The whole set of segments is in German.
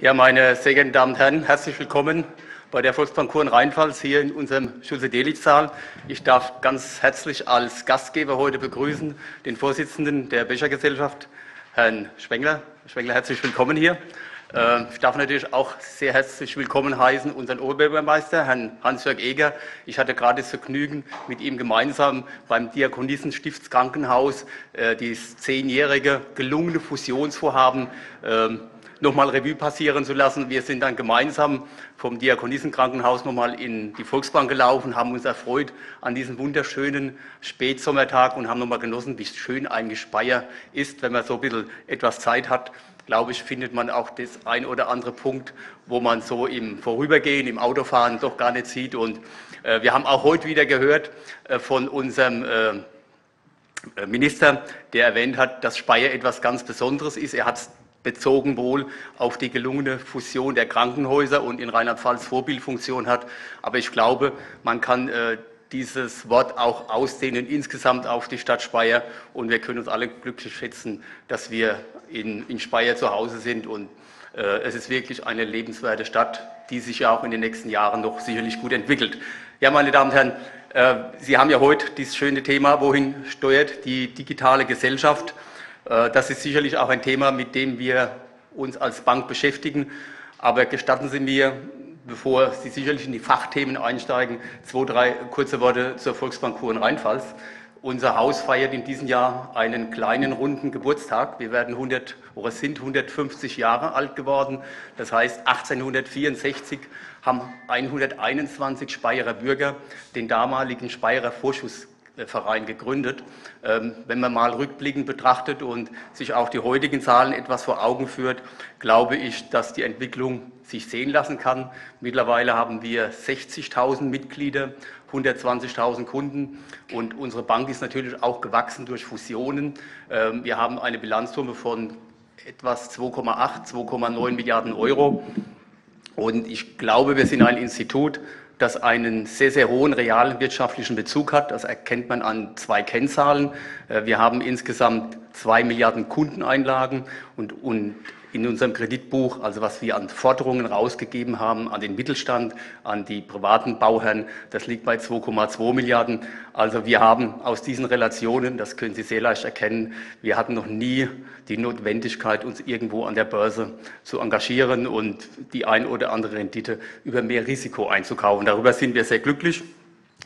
Ja, meine sehr geehrten Damen und Herren, herzlich willkommen bei der Volksbank Kuren Rheinpfalz hier in unserem Schulze-Delitzsaal. Ich darf ganz herzlich als Gastgeber heute begrüßen den Vorsitzenden der Bechergesellschaft, Herrn Spengler. Spengler, herzlich willkommen hier. Äh, ich darf natürlich auch sehr herzlich willkommen heißen unseren Oberbürgermeister, Herrn Hans-Jörg Eger. Ich hatte gerade das Vergnügen, mit ihm gemeinsam beim Diakonissenstiftkrankenhaus äh, das zehnjährige gelungene Fusionsvorhaben ähm, nochmal Revue passieren zu lassen. Wir sind dann gemeinsam vom Diakonissenkrankenhaus nochmal in die Volksbank gelaufen, haben uns erfreut an diesem wunderschönen Spätsommertag und haben nochmal genossen, wie schön ein Speyer ist, wenn man so ein bisschen etwas Zeit hat glaube ich, findet man auch das ein oder andere Punkt, wo man so im Vorübergehen, im Autofahren doch gar nicht sieht. Und äh, wir haben auch heute wieder gehört äh, von unserem äh, äh Minister, der erwähnt hat, dass Speyer etwas ganz Besonderes ist. Er hat es bezogen wohl auf die gelungene Fusion der Krankenhäuser und in Rheinland-Pfalz Vorbildfunktion hat. Aber ich glaube, man kann äh, dieses Wort auch ausdehnen insgesamt auf die Stadt Speyer. Und wir können uns alle glücklich schätzen, dass wir in, in Speyer zu Hause sind. Und äh, es ist wirklich eine lebenswerte Stadt, die sich ja auch in den nächsten Jahren noch sicherlich gut entwickelt. Ja, meine Damen und Herren, äh, Sie haben ja heute dieses schöne Thema, wohin steuert die digitale Gesellschaft. Äh, das ist sicherlich auch ein Thema, mit dem wir uns als Bank beschäftigen. Aber gestatten Sie mir bevor Sie sicherlich in die Fachthemen einsteigen, zwei, drei kurze Worte zur Volksbank Kuren Rheinpfalz. Unser Haus feiert in diesem Jahr einen kleinen runden Geburtstag. Wir werden 100 oder sind 150 Jahre alt geworden. Das heißt, 1864 haben 121 Speyerer Bürger den damaligen Speyerer Vorschuss Verein gegründet. Ähm, wenn man mal rückblickend betrachtet und sich auch die heutigen Zahlen etwas vor Augen führt, glaube ich, dass die Entwicklung sich sehen lassen kann. Mittlerweile haben wir 60.000 Mitglieder, 120.000 Kunden und unsere Bank ist natürlich auch gewachsen durch Fusionen. Ähm, wir haben eine Bilanzsumme von etwas 2,8, 2,9 Milliarden Euro. Und ich glaube, wir sind ein Institut, das einen sehr, sehr hohen realen wirtschaftlichen Bezug hat. Das erkennt man an zwei Kennzahlen. Äh, wir haben insgesamt zwei Milliarden Kundeneinlagen und, und in unserem Kreditbuch, also was wir an Forderungen rausgegeben haben an den Mittelstand, an die privaten Bauherren, das liegt bei 2,2 Milliarden. Also wir haben aus diesen Relationen, das können Sie sehr leicht erkennen, wir hatten noch nie die Notwendigkeit, uns irgendwo an der Börse zu engagieren und die ein oder andere Rendite über mehr Risiko einzukaufen. Darüber sind wir sehr glücklich.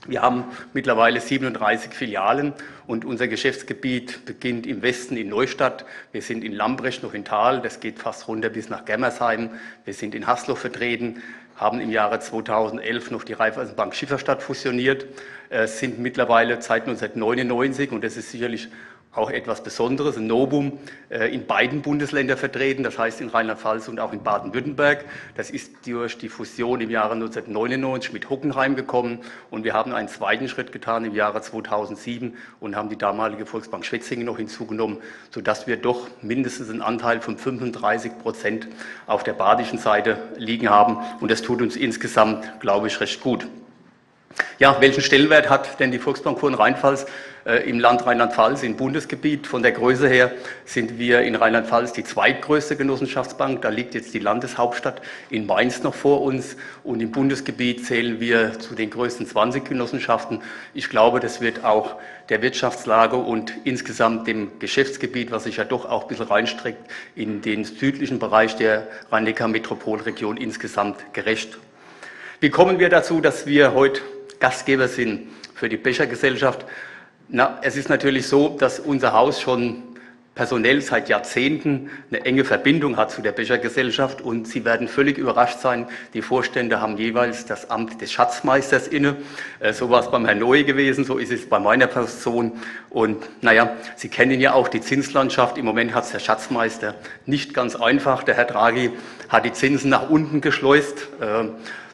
Wir haben mittlerweile 37 Filialen und unser Geschäftsgebiet beginnt im Westen in Neustadt. Wir sind in Lambrecht noch in Tal, das geht fast runter bis nach Germersheim. Wir sind in Haslow vertreten, haben im Jahre 2011 noch die Raiffeisenbank Schifferstadt fusioniert, äh, sind mittlerweile seit 1999 und das ist sicherlich auch etwas Besonderes, ein Novum, äh, in beiden Bundesländern vertreten, das heißt in Rheinland-Pfalz und auch in Baden-Württemberg. Das ist durch die Fusion im Jahre 1999 mit Hockenheim gekommen und wir haben einen zweiten Schritt getan im Jahre 2007 und haben die damalige Volksbank Schwetzingen noch hinzugenommen, sodass wir doch mindestens einen Anteil von 35 Prozent auf der badischen Seite liegen haben und das tut uns insgesamt, glaube ich, recht gut. Ja, welchen Stellenwert hat denn die Volksbank Kuren Rheinpfalz äh, im Land Rheinland-Pfalz, im Bundesgebiet? Von der Größe her sind wir in Rheinland-Pfalz die zweitgrößte Genossenschaftsbank. Da liegt jetzt die Landeshauptstadt in Mainz noch vor uns. Und im Bundesgebiet zählen wir zu den größten 20 Genossenschaften. Ich glaube, das wird auch der Wirtschaftslage und insgesamt dem Geschäftsgebiet, was sich ja doch auch ein bisschen reinstreckt, in den südlichen Bereich der Rhein-Neckar-Metropolregion insgesamt gerecht. Wie kommen wir dazu, dass wir heute Gastgeber sind für die Bechergesellschaft? Na, es ist natürlich so, dass unser Haus schon personell seit Jahrzehnten eine enge Verbindung hat zu der Bechergesellschaft und Sie werden völlig überrascht sein. Die Vorstände haben jeweils das Amt des Schatzmeisters inne. Äh, so war es beim Herrn Noe gewesen, so ist es bei meiner Person. Und naja, Sie kennen ja auch die Zinslandschaft. Im Moment hat es der Schatzmeister nicht ganz einfach. Der Herr Draghi hat die Zinsen nach unten geschleust. Äh,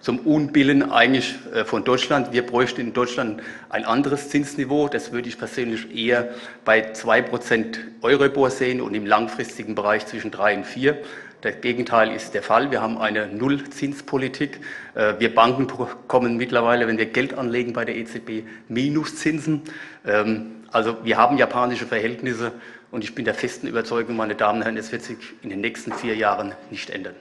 zum Unbillen eigentlich äh, von Deutschland. Wir bräuchten in Deutschland ein anderes Zinsniveau. Das würde ich persönlich eher bei zwei Prozent Euribor sehen und im langfristigen Bereich zwischen drei und vier. Das Gegenteil ist der Fall. Wir haben eine Nullzinspolitik. Äh, wir Banken bekommen mittlerweile, wenn wir Geld anlegen bei der EZB, Minuszinsen. Ähm, also wir haben japanische Verhältnisse und ich bin der festen Überzeugung, meine Damen und Herren, es wird sich in den nächsten vier Jahren nicht ändern.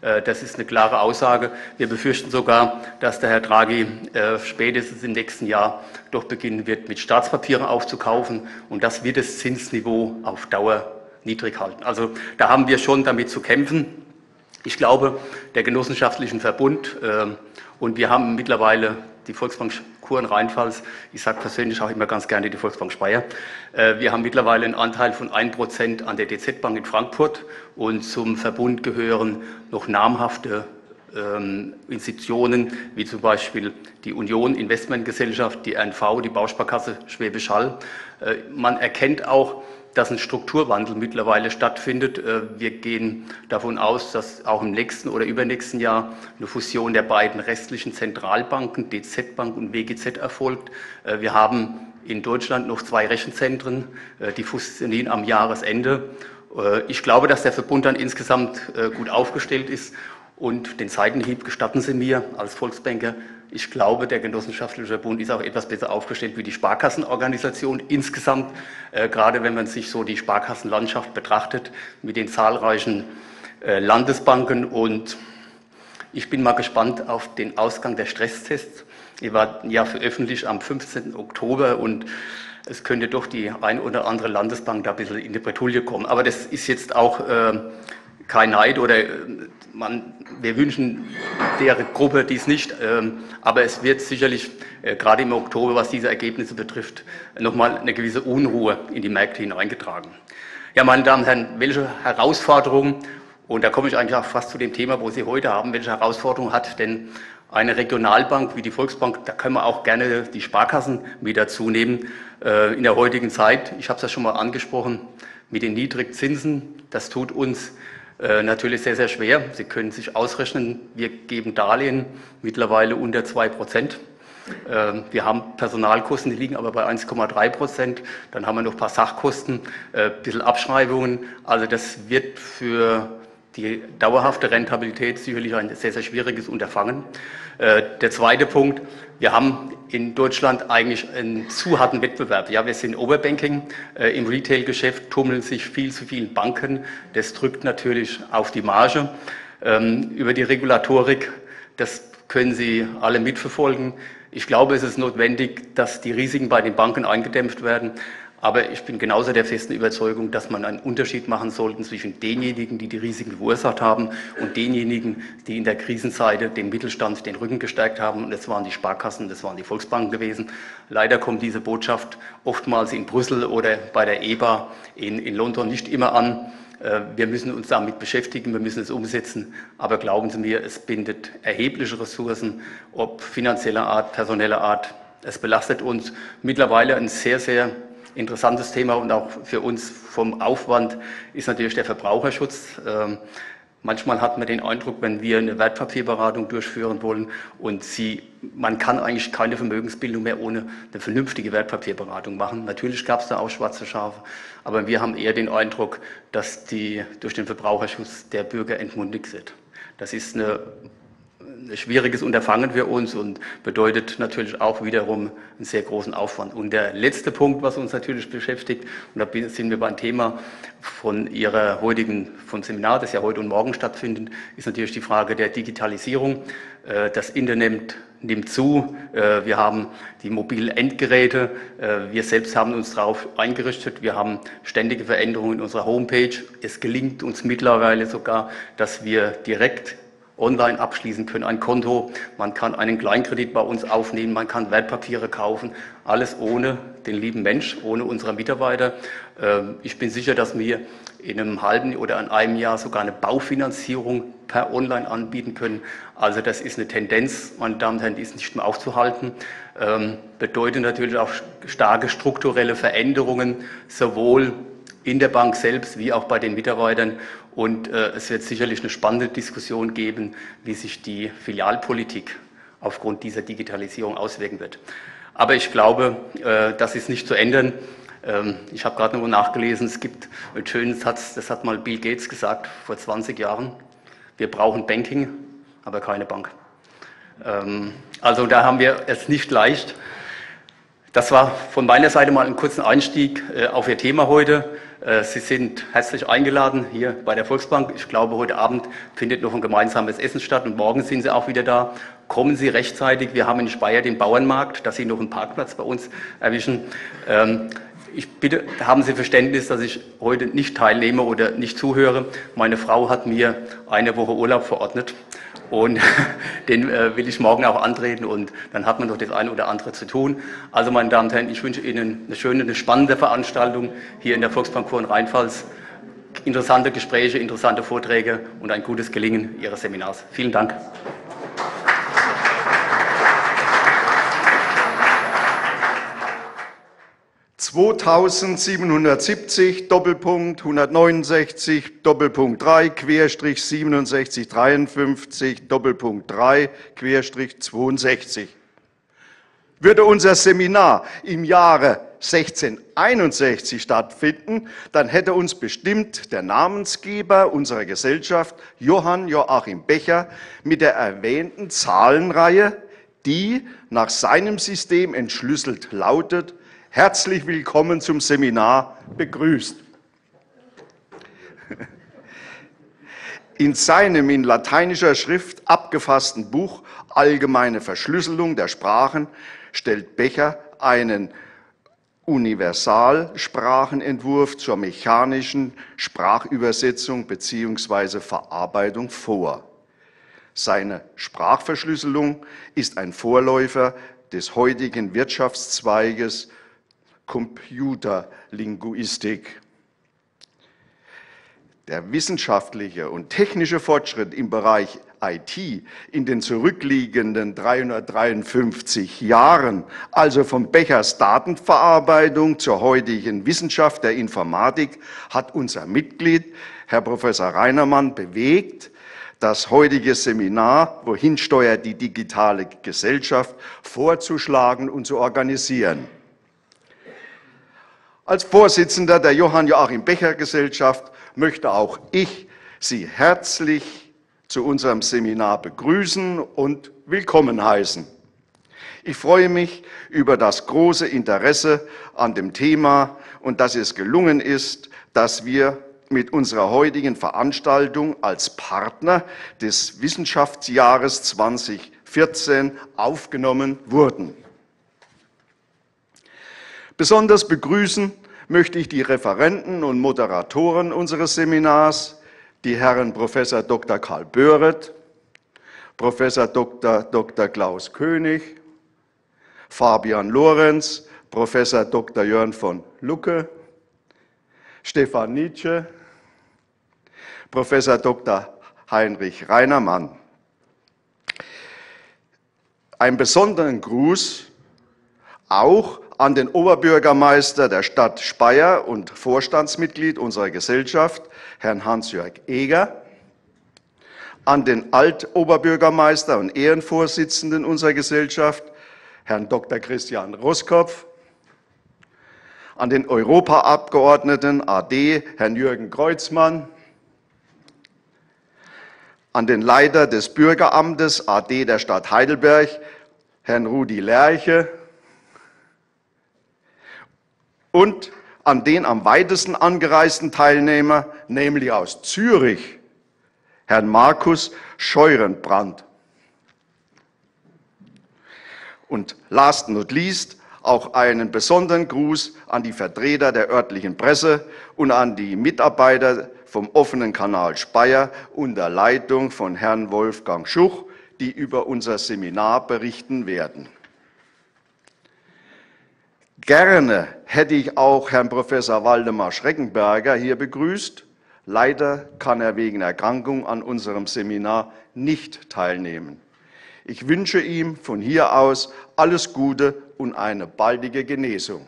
Äh, das ist eine klare Aussage. Wir befürchten sogar, dass der Herr Draghi äh, spätestens im nächsten Jahr doch beginnen wird, mit Staatspapieren aufzukaufen. Und das wird das Zinsniveau auf Dauer niedrig halten. Also da haben wir schon damit zu kämpfen. Ich glaube, der genossenschaftlichen Verbund äh, und wir haben mittlerweile die Volksbank Kuren Rheinpfalz, ich sage persönlich auch immer ganz gerne die Volksbank Speyer. Äh, wir haben mittlerweile einen Anteil von 1% an der DZ Bank in Frankfurt und zum Verbund gehören noch namhafte ähm, Institutionen wie zum Beispiel die Union Investmentgesellschaft, die RNV, die Bausparkasse Schwäbisch Hall. Äh, man erkennt auch, dass ein Strukturwandel mittlerweile stattfindet. Äh, wir gehen davon aus, dass auch im nächsten oder übernächsten Jahr eine Fusion der beiden restlichen Zentralbanken, DZ Bank und WGZ, erfolgt. Äh, wir haben in Deutschland noch zwei Rechenzentren, äh, die fusionieren am Jahresende. Ich glaube, dass der Verbund dann insgesamt gut aufgestellt ist. Und den Seitenhieb gestatten Sie mir als Volksbanker, ich glaube, der Genossenschaftliche Bund ist auch etwas besser aufgestellt wie die Sparkassenorganisation insgesamt, äh, gerade wenn man sich so die Sparkassenlandschaft betrachtet mit den zahlreichen äh, Landesbanken. Und ich bin mal gespannt auf den Ausgang der Stresstests. Die waren ja veröffentlicht am 15. Oktober und es könnte doch die ein oder andere Landesbank da ein bisschen in die Bretouille kommen. Aber das ist jetzt auch äh, kein Neid oder äh, man, wir wünschen der Gruppe dies nicht, ähm, aber es wird sicherlich äh, gerade im Oktober, was diese Ergebnisse betrifft, nochmal eine gewisse Unruhe in die Märkte hineingetragen. Ja, meine Damen und Herren, welche Herausforderungen, und da komme ich eigentlich auch fast zu dem Thema, wo Sie heute haben, welche Herausforderungen hat denn eine Regionalbank wie die Volksbank, da können wir auch gerne die Sparkassen mit dazu nehmen äh, in der heutigen Zeit. Ich habe es ja schon mal angesprochen mit den Niedrigzinsen. Das tut uns äh, natürlich sehr, sehr schwer. Sie können sich ausrechnen, wir geben Darlehen mittlerweile unter 2 Prozent. Äh, wir haben Personalkosten, die liegen aber bei 1,3 Prozent. Dann haben wir noch ein paar Sachkosten, ein äh, bisschen Abschreibungen. Also das wird für die dauerhafte Rentabilität sicherlich ein sehr, sehr schwieriges Unterfangen. Der zweite Punkt, wir haben in Deutschland eigentlich einen zu harten Wettbewerb. Ja, wir sind Oberbanking. Äh, Im Retail-Geschäft tummeln sich viel zu viele Banken. Das drückt natürlich auf die Marge. Ähm, über die Regulatorik, das können Sie alle mitverfolgen. Ich glaube, es ist notwendig, dass die Risiken bei den Banken eingedämpft werden. Aber ich bin genauso der festen Überzeugung, dass man einen Unterschied machen sollte zwischen denjenigen, die die Risiken verursacht haben und denjenigen, die in der Krisenseite den Mittelstand den Rücken gestärkt haben. Und das waren die Sparkassen, das waren die Volksbanken gewesen. Leider kommt diese Botschaft oftmals in Brüssel oder bei der EBA in, in London nicht immer an. Äh, wir müssen uns damit beschäftigen, wir müssen es umsetzen. Aber glauben Sie mir, es bindet erhebliche Ressourcen, ob finanzieller Art, personeller Art. Es belastet uns mittlerweile ein sehr, sehr interessantes Thema und auch für uns vom Aufwand ist natürlich der Verbraucherschutz. Ähm, manchmal hat man den Eindruck, wenn wir eine Wertpapierberatung durchführen wollen und sie, man kann eigentlich keine Vermögensbildung mehr ohne eine vernünftige Wertpapierberatung machen. Natürlich gab es da auch schwarze Schafe, aber wir haben eher den Eindruck, dass die durch den Verbraucherschutz der Bürger entmundigt sind. Das ist eine ein schwieriges Unterfangen für uns und bedeutet natürlich auch wiederum einen sehr großen Aufwand. Und der letzte Punkt, was uns natürlich beschäftigt, und da sind wir beim Thema von Ihrer heutigen, vom Seminar, das ja heute und morgen stattfindet, ist natürlich die Frage der Digitalisierung. Äh, das Internet nimmt zu. Äh, wir haben die mobilen Endgeräte. Äh, wir selbst haben uns darauf eingerichtet. Wir haben ständige Veränderungen in unserer Homepage. Es gelingt uns mittlerweile sogar, dass wir direkt online abschließen können, ein Konto, man kann einen Kleinkredit bei uns aufnehmen, man kann Wertpapiere kaufen, alles ohne den lieben Mensch, ohne unsere Mitarbeiter. Ähm, ich bin sicher, dass wir in einem halben oder in einem Jahr sogar eine Baufinanzierung per Online anbieten können. Also das ist eine Tendenz, meine Damen und Herren, die ist nicht mehr aufzuhalten. Ähm, bedeutet natürlich auch starke strukturelle Veränderungen, sowohl in der Bank selbst wie auch bei den Mitarbeitern. Und äh, es wird sicherlich eine spannende Diskussion geben, wie sich die Filialpolitik aufgrund dieser Digitalisierung auswirken wird. Aber ich glaube, äh, das ist nicht zu ändern. Ähm, ich habe gerade noch nachgelesen, es gibt einen schönen Satz, das hat mal Bill Gates gesagt vor 20 Jahren. Wir brauchen Banking, aber keine Bank. Ähm, also da haben wir es nicht leicht. Das war von meiner Seite mal ein kurzer Einstieg äh, auf Ihr Thema heute. Äh, Sie sind herzlich eingeladen hier bei der Volksbank. Ich glaube, heute Abend findet noch ein gemeinsames Essen statt und morgen sind Sie auch wieder da. Kommen Sie rechtzeitig. Wir haben in Speyer den Bauernmarkt, dass Sie noch einen Parkplatz bei uns erwischen. Ähm, ich bitte, haben Sie Verständnis, dass ich heute nicht teilnehme oder nicht zuhöre. Meine Frau hat mir eine Woche Urlaub verordnet und den äh, will ich morgen auch antreten und dann hat man noch das eine oder andere zu tun. Also, meine Damen und Herren, ich wünsche Ihnen eine schöne, eine spannende Veranstaltung hier in der Volksbank Rheinpfalz. Interessante Gespräche, interessante Vorträge und ein gutes Gelingen Ihres Seminars. Vielen Dank. 2770 Doppelpunkt 169 Doppelpunkt 3 Querstrich 67 53 Doppelpunkt 3 Querstrich 62. Würde unser Seminar im Jahre 1661 stattfinden, dann hätte uns bestimmt der Namensgeber unserer Gesellschaft, Johann Joachim Becher, mit der erwähnten Zahlenreihe, die nach seinem System entschlüsselt lautet herzlich willkommen zum Seminar begrüßt. In seinem in lateinischer Schrift abgefassten Buch Allgemeine Verschlüsselung der Sprachen stellt Becher einen Universalsprachenentwurf zur mechanischen Sprachübersetzung bzw. Verarbeitung vor. Seine Sprachverschlüsselung ist ein Vorläufer des heutigen Wirtschaftszweiges Computerlinguistik. Der wissenschaftliche und technische Fortschritt im Bereich IT in den zurückliegenden 353 Jahren, also von Bechers Datenverarbeitung zur heutigen Wissenschaft der Informatik, hat unser Mitglied, Herr Professor Reinermann, bewegt, das heutige Seminar Wohin steuert die digitale Gesellschaft vorzuschlagen und zu organisieren. Als Vorsitzender der Johann Joachim Becher Gesellschaft möchte auch ich Sie herzlich zu unserem Seminar begrüßen und willkommen heißen. Ich freue mich über das große Interesse an dem Thema und dass es gelungen ist, dass wir mit unserer heutigen Veranstaltung als Partner des Wissenschaftsjahres 2014 aufgenommen wurden. Besonders begrüßen möchte ich die Referenten und Moderatoren unseres Seminars, die Herren Professor Dr. Karl Böhret, Professor Dr. Dr. Klaus König, Fabian Lorenz, Professor Dr. Jörn von Lucke, Stefan Nietzsche, Professor Dr. Heinrich Reinermann. Einen besonderen Gruß auch an den Oberbürgermeister der Stadt Speyer und Vorstandsmitglied unserer Gesellschaft, Herrn Hans-Jörg Eger, an den Altoberbürgermeister und Ehrenvorsitzenden unserer Gesellschaft, Herrn Dr. Christian Roskopf, an den Europaabgeordneten AD, Herrn Jürgen Kreuzmann, an den Leiter des Bürgeramtes AD der Stadt Heidelberg, Herrn Rudi Lerche, und an den am weitesten angereisten Teilnehmer, nämlich aus Zürich, Herrn Markus Scheurenbrand. Und last not least auch einen besonderen Gruß an die Vertreter der örtlichen Presse und an die Mitarbeiter vom offenen Kanal Speyer unter Leitung von Herrn Wolfgang Schuch, die über unser Seminar berichten werden. Gerne hätte ich auch Herrn Professor Waldemar Schreckenberger hier begrüßt. Leider kann er wegen Erkrankung an unserem Seminar nicht teilnehmen. Ich wünsche ihm von hier aus alles Gute und eine baldige Genesung.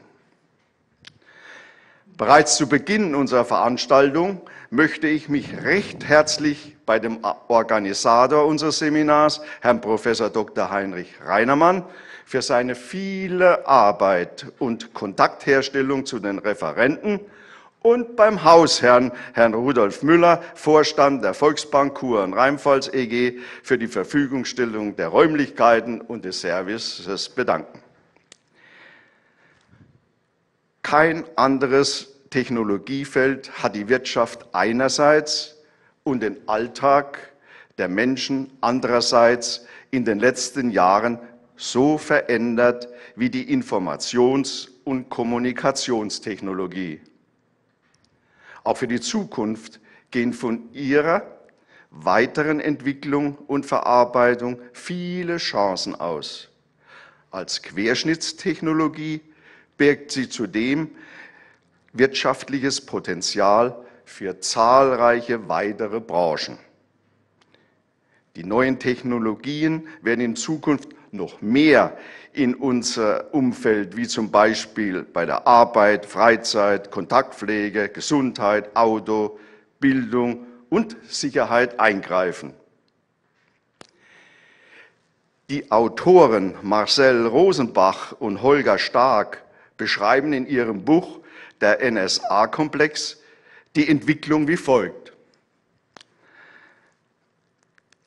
Bereits zu Beginn unserer Veranstaltung möchte ich mich recht herzlich bei dem Organisator unseres Seminars, Herrn Professor Dr. Heinrich Reinermann, für seine viele Arbeit und Kontaktherstellung zu den Referenten und beim Hausherrn, Herrn Rudolf Müller, Vorstand der Volksbank Kur und Rheinpfalz EG, für die Verfügungstellung der Räumlichkeiten und des Services bedanken. Kein anderes Technologiefeld hat die Wirtschaft einerseits und den Alltag der Menschen andererseits in den letzten Jahren so verändert wie die Informations- und Kommunikationstechnologie. Auch für die Zukunft gehen von ihrer weiteren Entwicklung und Verarbeitung viele Chancen aus. Als Querschnittstechnologie birgt sie zudem wirtschaftliches Potenzial für zahlreiche weitere Branchen. Die neuen Technologien werden in Zukunft noch mehr in unser Umfeld, wie zum Beispiel bei der Arbeit, Freizeit, Kontaktpflege, Gesundheit, Auto, Bildung und Sicherheit eingreifen. Die Autoren Marcel Rosenbach und Holger Stark beschreiben in ihrem Buch Der NSA-Komplex die Entwicklung wie folgt.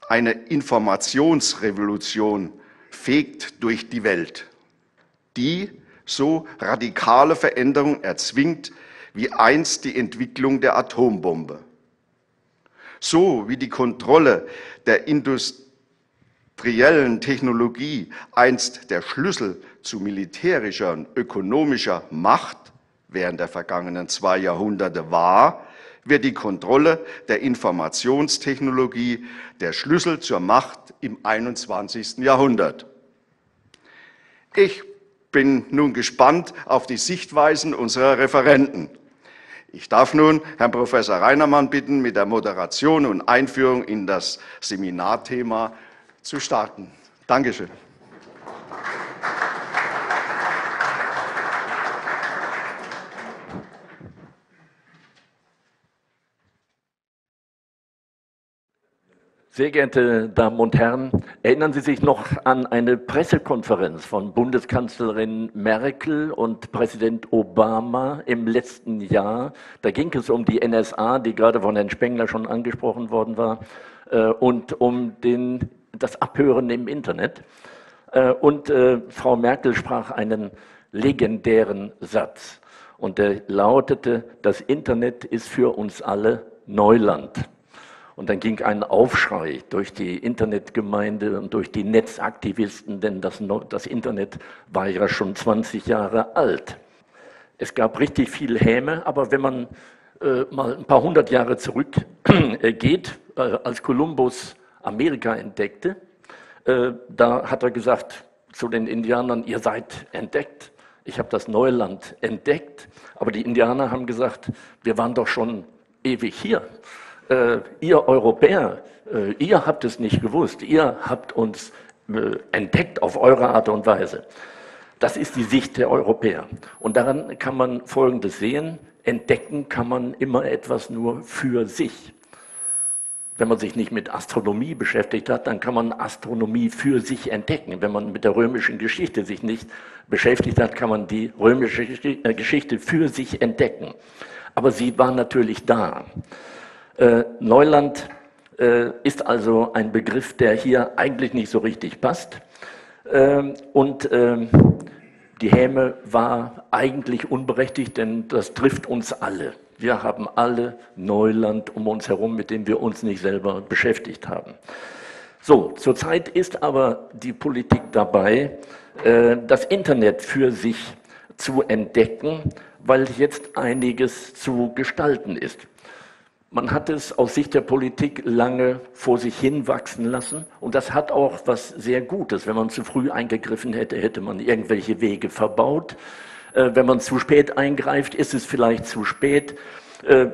Eine Informationsrevolution fegt durch die Welt, die so radikale Veränderung erzwingt wie einst die Entwicklung der Atombombe. So wie die Kontrolle der industriellen Technologie einst der Schlüssel zu militärischer und ökonomischer Macht während der vergangenen zwei Jahrhunderte war, wird die Kontrolle der Informationstechnologie der Schlüssel zur Macht im 21. Jahrhundert. Ich bin nun gespannt auf die Sichtweisen unserer Referenten. Ich darf nun Herrn Professor Reinermann bitten, mit der Moderation und Einführung in das Seminarthema zu starten. Dankeschön. Sehr geehrte Damen und Herren, erinnern Sie sich noch an eine Pressekonferenz von Bundeskanzlerin Merkel und Präsident Obama im letzten Jahr. Da ging es um die NSA, die gerade von Herrn Spengler schon angesprochen worden war, äh, und um den, das Abhören im Internet. Äh, und äh, Frau Merkel sprach einen legendären Satz. Und der lautete, das Internet ist für uns alle Neuland. Und dann ging ein Aufschrei durch die Internetgemeinde und durch die Netzaktivisten, denn das, das, Internet war ja schon 20 Jahre alt. Es gab richtig viel Häme, aber wenn man äh, mal ein paar hundert Jahre zurückgeht, äh, äh, als Kolumbus Amerika entdeckte, äh, da hat er gesagt zu den Indianern, ihr seid entdeckt. Ich habe das Neuland entdeckt, aber die Indianer haben gesagt, wir waren doch schon ewig hier äh, ihr Europäer, äh, ihr habt es nicht gewusst, ihr habt uns äh, entdeckt auf eure Art und Weise. Das ist die Sicht der Europäer. Und daran kann man Folgendes sehen, entdecken kann man immer etwas nur für sich. Wenn man sich nicht mit Astronomie beschäftigt hat, dann kann man Astronomie für sich entdecken. Wenn man mit der römischen Geschichte sich nicht beschäftigt hat, kann man die römische äh, Geschichte für sich entdecken. Aber sie war natürlich da. Äh, Neuland äh, ist also ein Begriff, der hier eigentlich nicht so richtig passt. Ähm, und ähm, die Häme war eigentlich unberechtigt, denn das trifft uns alle. Wir haben alle Neuland um uns herum, mit dem wir uns nicht selber beschäftigt haben. So, zurzeit ist aber die Politik dabei, äh, das Internet für sich zu entdecken, weil jetzt einiges zu gestalten ist. Man hat es aus Sicht der Politik lange vor sich hin wachsen lassen und das hat auch was sehr Gutes. Wenn man zu früh eingegriffen hätte, hätte man irgendwelche Wege verbaut. Äh, wenn man zu spät eingreift, ist es vielleicht zu spät. Äh,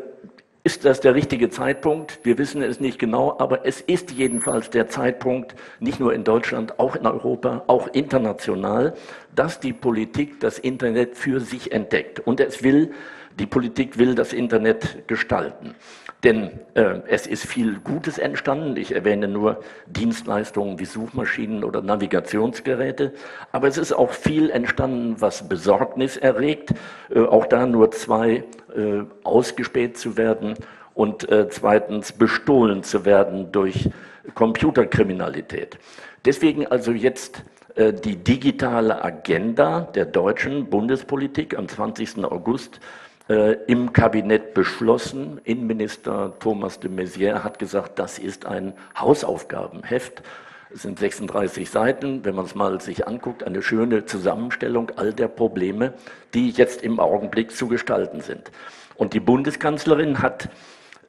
ist das der richtige Zeitpunkt? Wir wissen es nicht genau, aber es ist jedenfalls der Zeitpunkt, nicht nur in Deutschland, auch in Europa, auch international, dass die Politik das Internet für sich entdeckt. Und es will, die Politik will das Internet gestalten. Denn äh, es ist viel Gutes entstanden. Ich erwähne nur Dienstleistungen wie Suchmaschinen oder Navigationsgeräte. Aber es ist auch viel entstanden, was Besorgnis erregt. Äh, auch da nur zwei äh, ausgespäht zu werden und äh, zweitens bestohlen zu werden durch Computerkriminalität. Deswegen also jetzt äh, die digitale Agenda der deutschen Bundespolitik am 20. August äh, im Kabinett beschlossen. Innenminister Thomas de Maizière hat gesagt, das ist ein Hausaufgabenheft. Es sind 36 Seiten, wenn man es mal sich anguckt, eine schöne Zusammenstellung all der Probleme, die jetzt im Augenblick zu gestalten sind. Und die Bundeskanzlerin hat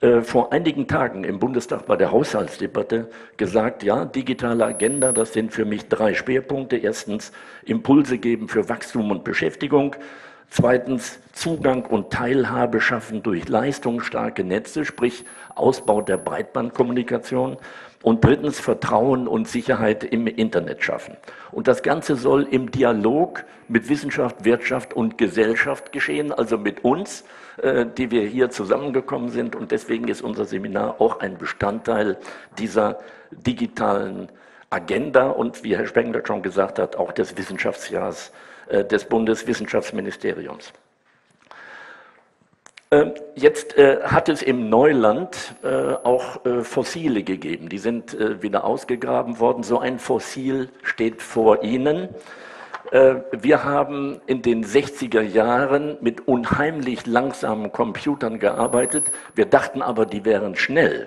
äh, vor einigen Tagen im Bundestag bei der Haushaltsdebatte gesagt, ja, digitale Agenda, das sind für mich drei Schwerpunkte. Erstens Impulse geben für Wachstum und Beschäftigung. Zweitens Zugang und Teilhabe schaffen durch leistungsstarke Netze, sprich Ausbau der Breitbandkommunikation. Und drittens Vertrauen und Sicherheit im Internet schaffen. Und das Ganze soll im Dialog mit Wissenschaft, Wirtschaft und Gesellschaft geschehen, also mit uns, äh, die wir hier zusammengekommen sind. Und deswegen ist unser Seminar auch ein Bestandteil dieser digitalen Agenda und, wie Herr Spengler schon gesagt hat, auch des Wissenschaftsjahrs des Bundeswissenschaftsministeriums. Ähm, jetzt äh, hat es im Neuland äh, auch äh, Fossile gegeben. Die sind äh, wieder ausgegraben worden. So ein Fossil steht vor Ihnen. Äh, wir haben in den 60er Jahren mit unheimlich langsamen Computern gearbeitet. Wir dachten aber, die wären schnell.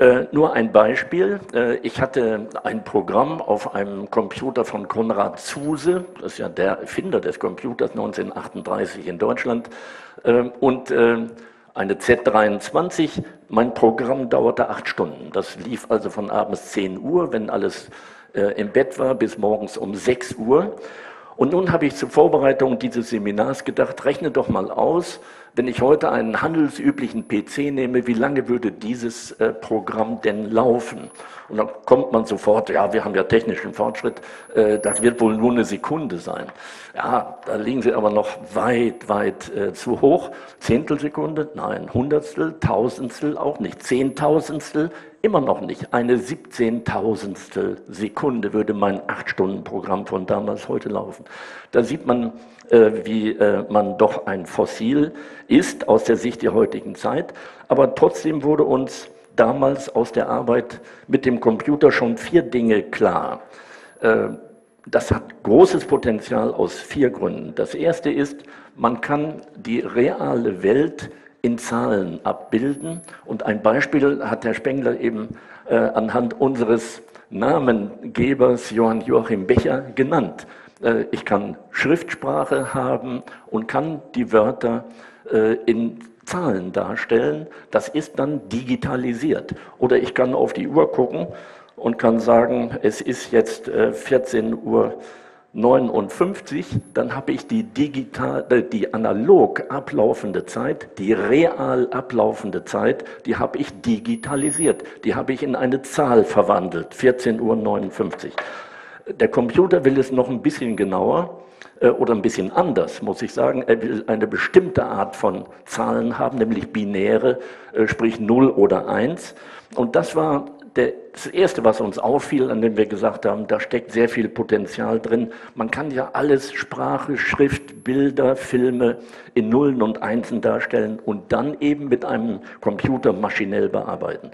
Äh, nur ein Beispiel. Äh, ich hatte ein Programm auf einem Computer von Konrad Zuse, das ist ja der Erfinder des Computers 1938 in Deutschland, äh, und äh, eine Z23. Mein Programm dauerte acht Stunden. Das lief also von abends 10 Uhr, wenn alles äh, im Bett war, bis morgens um 6 Uhr. Und nun habe ich zur Vorbereitung dieses Seminars gedacht, rechne doch mal aus, wenn ich heute einen handelsüblichen PC nehme, wie lange würde dieses äh, Programm denn laufen? Und dann kommt man sofort, ja, wir haben ja technischen Fortschritt, äh, das wird wohl nur eine Sekunde sein. Ja, da liegen Sie aber noch weit, weit äh, zu hoch. Zehntelsekunde? Nein. Hundertstel, Tausendstel auch nicht. Zehntausendstel? Immer noch nicht. Eine siebzehntausendstel Sekunde würde mein Acht-Stunden-Programm von damals heute laufen. Da sieht man, äh, wie äh, man doch ein Fossil ist aus der Sicht der heutigen Zeit. Aber trotzdem wurde uns damals aus der Arbeit mit dem Computer schon vier Dinge klar. Äh, das hat großes Potenzial aus vier Gründen. Das erste ist, man kann die reale Welt in Zahlen abbilden. Und ein Beispiel hat Herr Spengler eben äh, anhand unseres Namengebers Johann Joachim Becher genannt. Äh, ich kann Schriftsprache haben und kann die Wörter äh, in Zahlen darstellen. Das ist dann digitalisiert. Oder ich kann auf die Uhr gucken und kann sagen, es ist jetzt 14 Uhr 59, dann habe ich die digital, äh, die analog ablaufende Zeit, die real ablaufende Zeit, die habe ich digitalisiert. Die habe ich in eine Zahl verwandelt. 14 Uhr 59. Der Computer will es noch ein bisschen genauer äh, oder ein bisschen anders, muss ich sagen. Er will eine bestimmte Art von Zahlen haben, nämlich binäre, äh, sprich 0 oder 1. Und das war das Erste, was uns auffiel, an dem wir gesagt haben, da steckt sehr viel Potenzial drin. Man kann ja alles, Sprache, Schrift, Bilder, Filme in Nullen und Einsen darstellen und dann eben mit einem Computer maschinell bearbeiten.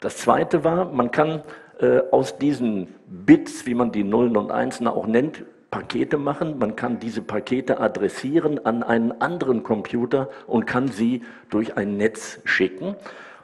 Das Zweite war, man kann äh, aus diesen Bits, wie man die Nullen und Einsen auch nennt, Pakete machen. Man kann diese Pakete adressieren an einen anderen Computer und kann sie durch ein Netz schicken.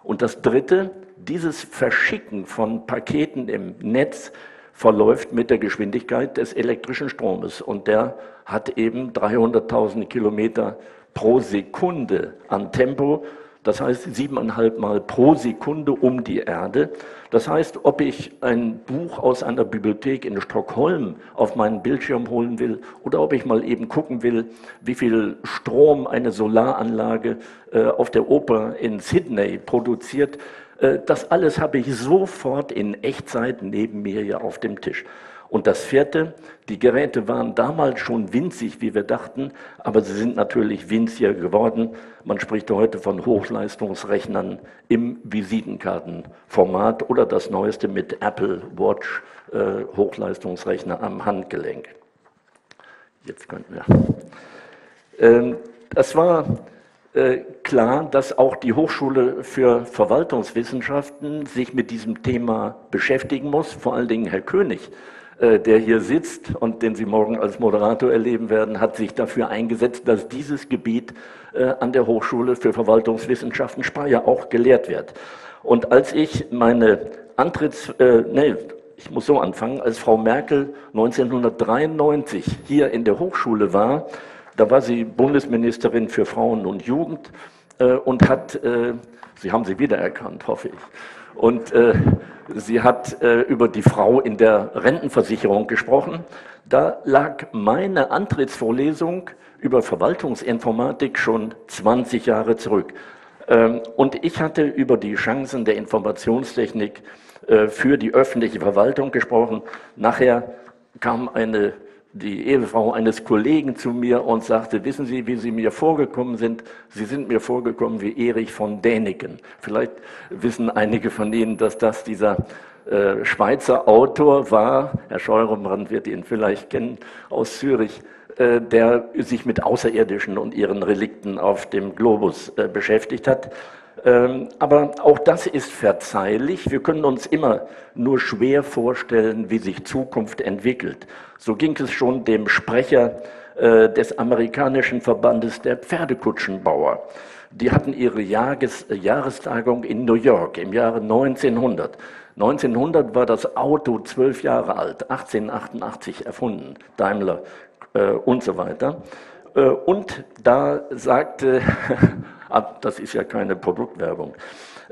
Und das Dritte, dieses Verschicken von Paketen im Netz verläuft mit der Geschwindigkeit des elektrischen Stromes. Und der hat eben 300.000 Kilometer pro Sekunde an Tempo. Das heißt siebeneinhalb Mal pro Sekunde um die Erde. Das heißt, ob ich ein Buch aus einer Bibliothek in Stockholm auf meinen Bildschirm holen will oder ob ich mal eben gucken will, wie viel Strom eine Solaranlage äh, auf der Oper in Sydney produziert, das alles habe ich sofort in Echtzeit neben mir hier auf dem Tisch. Und das vierte, die Geräte waren damals schon winzig, wie wir dachten, aber sie sind natürlich winziger geworden. Man spricht heute von Hochleistungsrechnern im Visitenkartenformat oder das neueste mit Apple Watch äh, Hochleistungsrechner am Handgelenk. Jetzt könnten wir. Ähm, das war äh, klar, dass auch die Hochschule für Verwaltungswissenschaften sich mit diesem Thema beschäftigen muss. Vor allen Dingen Herr König äh, der hier sitzt und den Sie morgen als Moderator erleben werden, hat sich dafür eingesetzt, dass dieses Gebiet äh, an der Hochschule für Verwaltungswissenschaften Speyer auch gelehrt wird. Und als ich meine Antritts, äh, nee, ich muss so anfangen, als Frau Merkel 1993 hier in der Hochschule war, da war sie Bundesministerin für Frauen und Jugend äh, und hat, äh, Sie haben sie wiedererkannt, hoffe ich, und äh, sie hat äh, über die Frau in der Rentenversicherung gesprochen. Da lag meine Antrittsvorlesung über Verwaltungsinformatik schon 20 Jahre zurück. Ähm, und ich hatte über die Chancen der Informationstechnik äh, für die öffentliche Verwaltung gesprochen. Nachher kam eine, die Ehefrau eines Kollegen zu mir und sagte, wissen Sie, wie Sie mir vorgekommen sind? Sie sind mir vorgekommen wie Erich von Däniken. Vielleicht wissen einige von Ihnen, dass das dieser äh, Schweizer Autor war. Herr Scheurenbrand wird ihn vielleicht kennen aus Zürich äh, der sich mit Außerirdischen und ihren Relikten auf dem Globus äh, beschäftigt hat. Ähm, aber auch das ist verzeihlich. Wir können uns immer nur schwer vorstellen, wie sich Zukunft entwickelt. So ging es schon dem Sprecher äh, des amerikanischen Verbandes der Pferdekutschenbauer. Die hatten ihre Jahres Jahrestagung in New York im Jahre 1900. 1900 war das Auto zwölf Jahre alt, 1888 erfunden, Daimler äh, und so weiter. Äh, und da sagte, das ist ja keine Produktwerbung,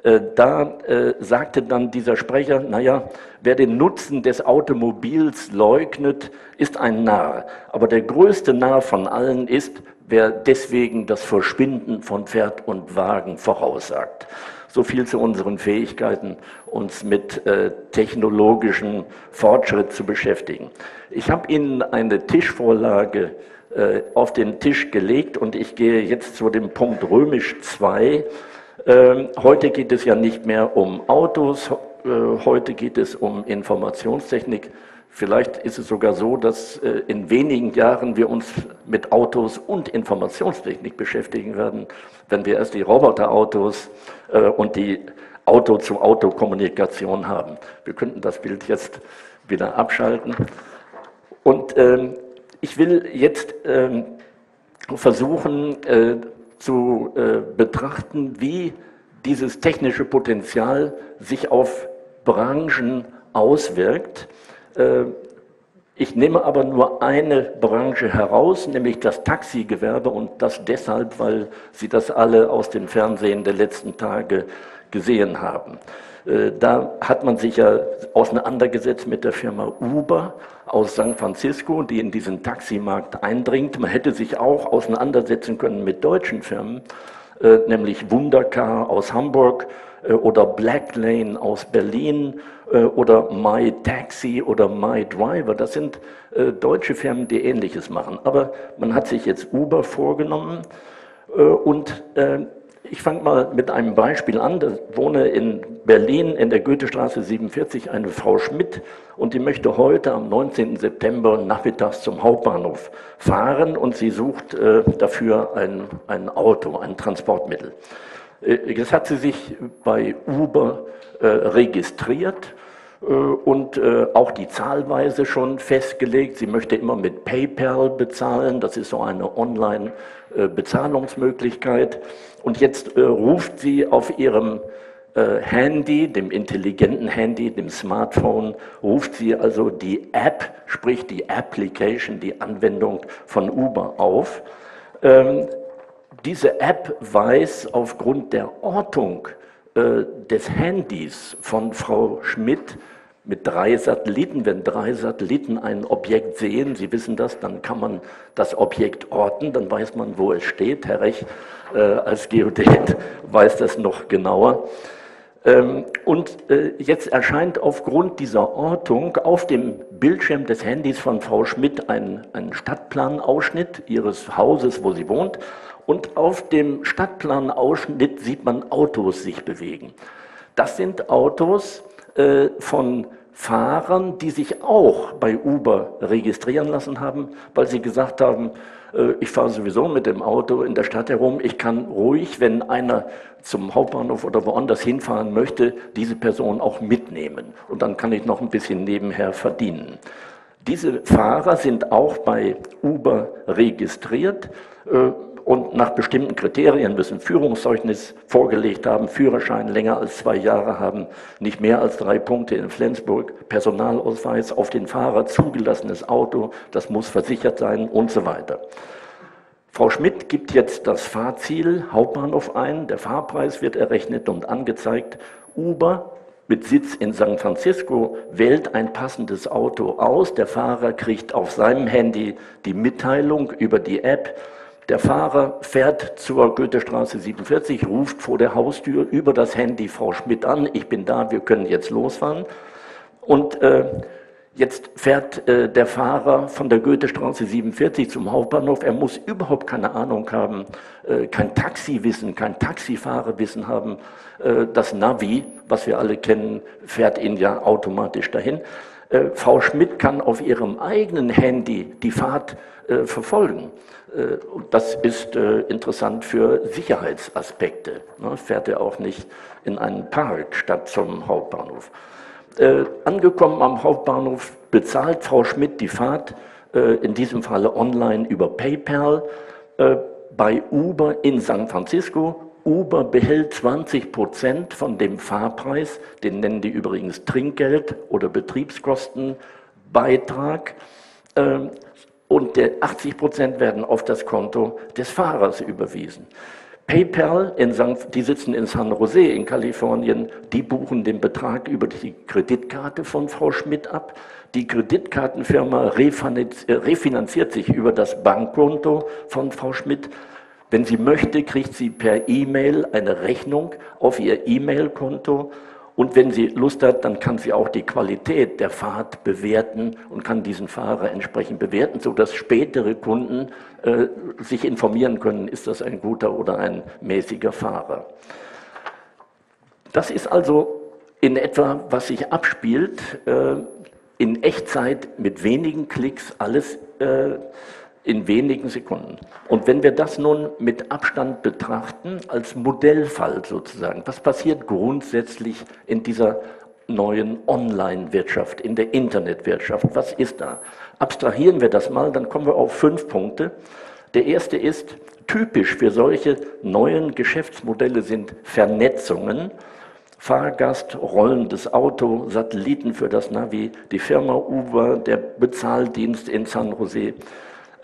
äh, da sagte dann dieser Sprecher, naja, wer den Nutzen des Automobils leugnet, ist ein Narr. Aber der größte Narr von allen ist, wer deswegen das Verschwinden von Pferd und Wagen voraussagt. So viel zu unseren Fähigkeiten, uns mit äh, technologischem Fortschritt zu beschäftigen. Ich habe Ihnen eine Tischvorlage äh, auf den Tisch gelegt und ich gehe jetzt zu dem Punkt Römisch 2. Ähm, heute geht es ja nicht mehr um Autos, äh, heute geht es um Informationstechnik. Vielleicht ist es sogar so, dass äh, in wenigen Jahren wir uns mit Autos und Informationstechnik beschäftigen werden, wenn wir erst die Roboterautos und die Auto-zu-Auto-Kommunikation haben. Wir könnten das Bild jetzt wieder abschalten. Und ähm, ich will jetzt ähm, versuchen äh, zu betrachten, wie dieses technische Potenzial sich auf Branchen auswirkt. Äh, ich nehme aber nur eine Branche heraus, nämlich das Taxigewerbe und das deshalb, weil Sie das alle aus den Fernsehen der letzten Tage gesehen haben. Äh, da hat man sich ja auseinandergesetzt mit der Firma Uber aus San Francisco, die in diesen Taximarkt eindringt. Man hätte sich auch auseinandersetzen können mit deutschen Firmen, äh, nämlich Wundercar aus Hamburg oder Blacklane aus Berlin äh, oder My Taxi oder My Driver. Das sind äh, deutsche Firmen, die Ähnliches machen. Aber man hat sich jetzt Uber vorgenommen äh, und ich fange mal mit einem Beispiel an. Da wohne in Berlin in der Goethestraße 47 eine Frau Schmidt und die möchte heute am 19. September nachmittags zum Hauptbahnhof fahren und sie sucht dafür ein, ein Auto, ein Transportmittel. Jetzt hat sie sich bei Uber registriert äh, und äh, auch die Zahlweise schon festgelegt. Sie möchte immer mit PayPal bezahlen, das ist so eine Online-Bezahlungsmöglichkeit. Und jetzt äh, ruft sie auf ihrem Handy, dem intelligenten Handy, dem Smartphone, ruft sie also die App, sprich die Application, die Anwendung von Uber auf. Ähm, diese App weiß aufgrund der Ortung äh, des Handys von Frau Schmidt mit drei Satelliten. Wenn drei Satelliten ein Objekt sehen, Sie wissen das, dann kann man das Objekt orten, dann weiß man, wo es steht. Herr Rech äh, als Geodät weiß das noch genauer. Ähm, und äh, jetzt erscheint aufgrund dieser Ortung auf dem Bildschirm des Handys von Frau Schmidt ein, ein Stadtplanausschnitt ihres Hauses, wo sie wohnt. Und auf dem Stadtplanausschnitt sieht man Autos sich bewegen. Das sind Autos äh, von Fahrern, die sich auch bei Uber registrieren lassen haben, weil sie gesagt haben, äh, ich fahre sowieso mit dem Auto in der Stadt herum, ich kann ruhig, wenn einer zum Hauptbahnhof oder woanders hinfahren möchte, diese Person auch mitnehmen. Und dann kann ich noch ein bisschen nebenher verdienen. Diese Fahrer sind auch bei Uber registriert äh, und nach bestimmten Kriterien müssen Führungszeugnis vorgelegt haben, Führerschein länger als zwei Jahre haben, nicht mehr als drei Punkte in Flensburg, Personalausweis auf den Fahrer, zugelassenes Auto, das muss versichert sein und so weiter. Frau Schmidt gibt jetzt das Fahrziel Hauptbahnhof ein, der Fahrpreis wird errechnet und angezeigt. Uber mit Sitz in San Francisco wählt ein passendes Auto aus. Der Fahrer kriegt auf seinem Handy die Mitteilung über die App. Der Fahrer fährt zur Goethestraße 47, ruft vor der Haustür über das Handy Frau Schmidt an, ich bin da, wir können jetzt losfahren. Und äh, Jetzt fährt äh, der Fahrer von der Goethestraße 47 zum Hauptbahnhof. Er muss überhaupt keine Ahnung haben, äh, kein Taxiwissen, kein Taxifahrerwissen haben. Äh, das Navi, was wir alle kennen, fährt ihn ja automatisch dahin. Äh, Frau Schmidt kann auf ihrem eigenen Handy die Fahrt äh, verfolgen. Äh, das ist interessant für Sicherheitsaspekte. Ne? Fährt er auch nicht in einen Park statt zum Hauptbahnhof. Äh, angekommen am Hauptbahnhof bezahlt Frau Schmidt die Fahrt, äh, in diesem Falle online über PayPal, äh, bei Uber in San Francisco. Uber behält 20 Prozent von dem Fahrpreis, den nennen die übrigens Trinkgeld oder Betriebskostenbeitrag. Und der 80 Prozent werden auf das Konto des Fahrers überwiesen. PayPal, in San, die sitzen in San Jose in Kalifornien, die buchen den Betrag über die Kreditkarte von Frau Schmidt ab. Die Kreditkartenfirma refinanziert sich über das Bankkonto von Frau Schmidt. Wenn sie möchte, kriegt sie per E-Mail eine Rechnung auf ihr E-Mail-Konto und wenn sie Lust hat, dann kann sie auch die Qualität der Fahrt bewerten und kann diesen Fahrer entsprechend bewerten, sodass spätere Kunden äh, sich informieren können, ist das ein guter oder ein mäßiger Fahrer. Das ist also in etwa, was sich abspielt, äh, in Echtzeit mit wenigen Klicks, alles äh, in wenigen Sekunden. Und wenn wir das nun mit Abstand betrachten, als Modellfall sozusagen, was passiert grundsätzlich in dieser neuen Online-Wirtschaft, in der Internetwirtschaft? Was ist da? Abstrahieren wir das mal, dann kommen wir auf fünf Punkte. Der erste ist, typisch für solche neuen Geschäftsmodelle sind Vernetzungen. Fahrgast, rollendes Auto, Satelliten für das Navi, die Firma Uber, der Bezahldienst in San Jose.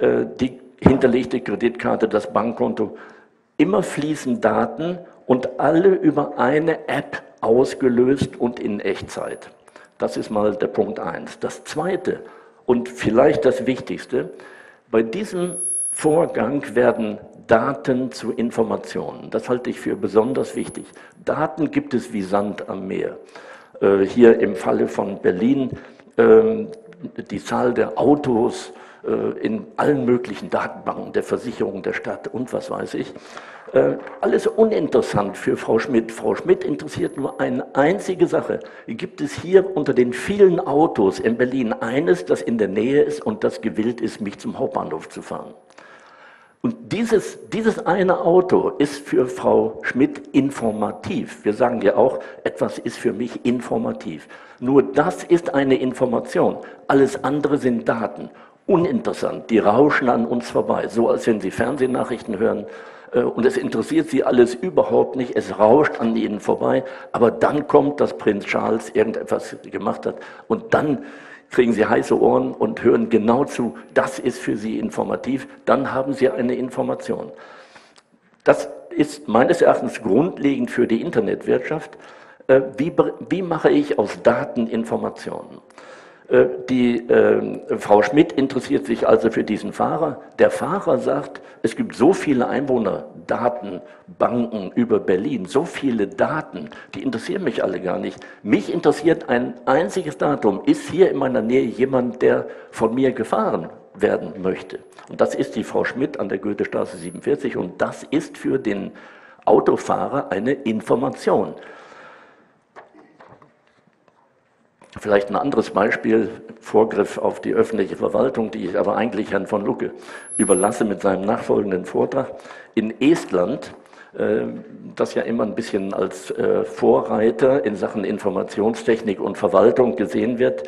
Äh, die hinterlegte Kreditkarte, das Bankkonto. Immer fließen Daten und alle über eine App ausgelöst und in Echtzeit. Das ist mal der Punkt eins. Das zweite und vielleicht das Wichtigste, bei diesem Vorgang werden Daten zu Informationen. Das halte ich für besonders wichtig. Daten gibt es wie Sand am Meer. Äh, hier im Falle von Berlin ähm, die Zahl der Autos, äh, in allen möglichen Datenbanken der Versicherung der Stadt und was weiß ich. Äh, alles uninteressant für Frau Schmidt. Frau Schmidt interessiert nur eine einzige Sache. Gibt es hier unter den vielen Autos in Berlin eines, das in der Nähe ist und das gewillt ist, mich zum Hauptbahnhof zu fahren? Und dieses, dieses eine Auto ist für Frau Schmidt informativ. Wir sagen ja auch, etwas ist für mich informativ. Nur das ist eine Information. Alles andere sind Daten uninteressant. Die rauschen an uns vorbei, so als wenn Sie Fernsehnachrichten hören. Äh, und es interessiert sie alles überhaupt nicht. Es rauscht an ihnen vorbei. Aber dann kommt, dass Prinz Charles irgendetwas gemacht hat. Und dann kriegen sie heiße Ohren und hören genau zu. Das ist für sie informativ. Dann haben sie eine Information. Das ist meines Erachtens grundlegend für die Internetwirtschaft. Äh, wie, wie mache ich aus Daten Informationen? Äh, die äh, Frau Schmidt interessiert sich also für diesen Fahrer. Der Fahrer sagt, es gibt so viele Einwohner, Datenbanken über Berlin, so viele Daten, die interessieren mich alle gar nicht. Mich interessiert ein einziges Datum. Ist hier in meiner Nähe jemand, der von mir gefahren werden möchte? Und das ist die Frau Schmidt an der Goethestraße 47 und das ist für den Autofahrer eine Information. Vielleicht ein anderes Beispiel, Vorgriff auf die öffentliche Verwaltung, die ich aber eigentlich Herrn von Lucke überlasse mit seinem nachfolgenden Vortrag. In Estland, äh, das ja immer ein bisschen als äh, Vorreiter in Sachen Informationstechnik und Verwaltung gesehen wird,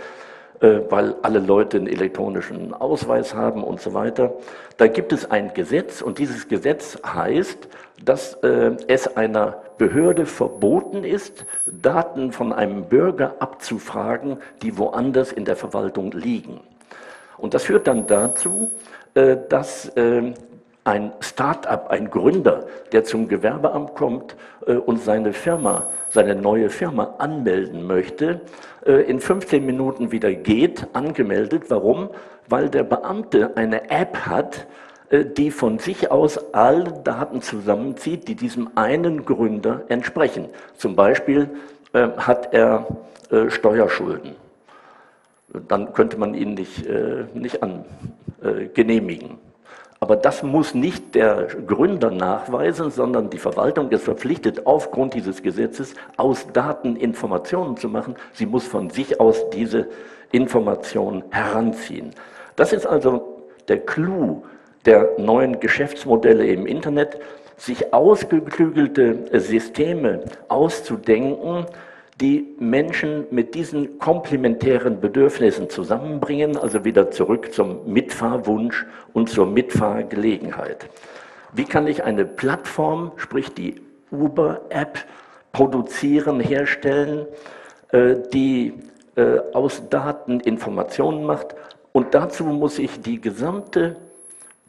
weil alle Leute einen elektronischen Ausweis haben und so weiter. Da gibt es ein Gesetz und dieses Gesetz heißt, dass äh, es einer Behörde verboten ist, Daten von einem Bürger abzufragen, die woanders in der Verwaltung liegen. Und das führt dann dazu, äh, dass ähm, ein Start-up, ein Gründer, der zum Gewerbeamt kommt äh, und seine Firma, seine neue Firma anmelden möchte, äh, in 15 Minuten wieder geht, angemeldet. Warum? Weil der Beamte eine App hat, äh, die von sich aus alle Daten zusammenzieht, die diesem einen Gründer entsprechen. Zum Beispiel hat er Steuerschulden. Dann könnte man ihn nicht, nicht an, genehmigen. Aber das muss nicht der Gründer nachweisen, sondern die Verwaltung ist verpflichtet, aufgrund dieses Gesetzes aus Daten Informationen zu machen. Sie muss von sich aus diese Informationen heranziehen. Das ist also der Clou der neuen Geschäftsmodelle im Internet, sich ausgeklügelte Systeme auszudenken, die Menschen mit diesen komplementären Bedürfnissen zusammenbringen, also wieder zurück zum Mitfahrwunsch und zur Mitfahrgelegenheit. Wie kann ich eine Plattform, sprich die Uber-App, produzieren, herstellen, äh, die äh, aus Daten Informationen macht? Und dazu muss ich die gesamte,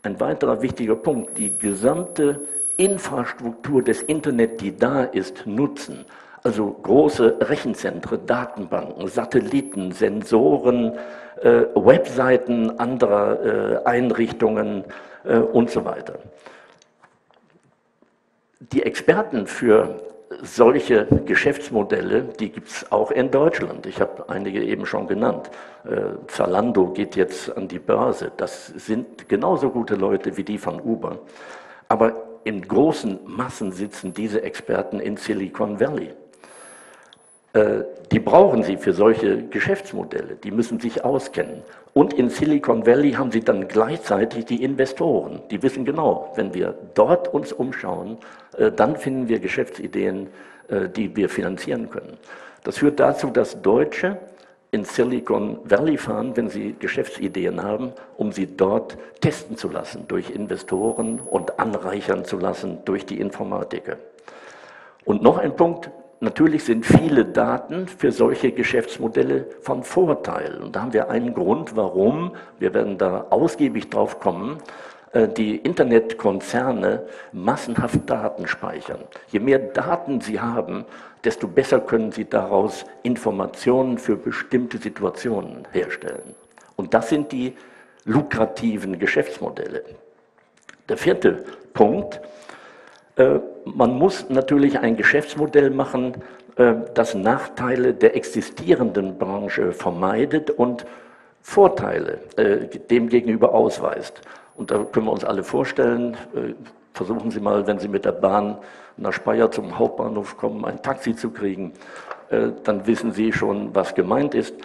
ein weiterer wichtiger Punkt, die gesamte Infrastruktur des Internet, die da ist, nutzen also große Rechenzentren, Datenbanken, Satelliten, Sensoren, äh, Webseiten anderer äh, Einrichtungen äh, und so weiter. Die Experten für solche Geschäftsmodelle, die gibt es auch in Deutschland. Ich habe einige eben schon genannt. Äh, Zalando geht jetzt an die Börse. Das sind genauso gute Leute wie die von Uber. Aber in großen Massen sitzen diese Experten in Silicon Valley. Äh, die brauchen sie für solche Geschäftsmodelle, die müssen sich auskennen. Und in Silicon Valley haben sie dann gleichzeitig die Investoren, die wissen genau, wenn wir dort uns umschauen, äh, dann finden wir Geschäftsideen, äh, die wir finanzieren können. Das führt dazu, dass Deutsche in Silicon Valley fahren, wenn sie Geschäftsideen haben, um sie dort testen zu lassen durch Investoren und anreichern zu lassen durch die Informatiker. Und noch ein Punkt, Natürlich sind viele Daten für solche Geschäftsmodelle von Vorteil. Und da haben wir einen Grund, warum, wir werden da ausgiebig drauf kommen, äh, die Internetkonzerne massenhaft Daten speichern. Je mehr Daten sie haben, desto besser können sie daraus Informationen für bestimmte Situationen herstellen. Und das sind die lukrativen Geschäftsmodelle. Der vierte Punkt, äh, man muss natürlich ein Geschäftsmodell machen, äh, das Nachteile der existierenden Branche vermeidet und Vorteile äh, demgegenüber ausweist. Und da können wir uns alle vorstellen, versuchen Sie mal, wenn Sie mit der Bahn nach Speyer zum Hauptbahnhof kommen, ein Taxi zu kriegen, dann wissen Sie schon, was gemeint ist.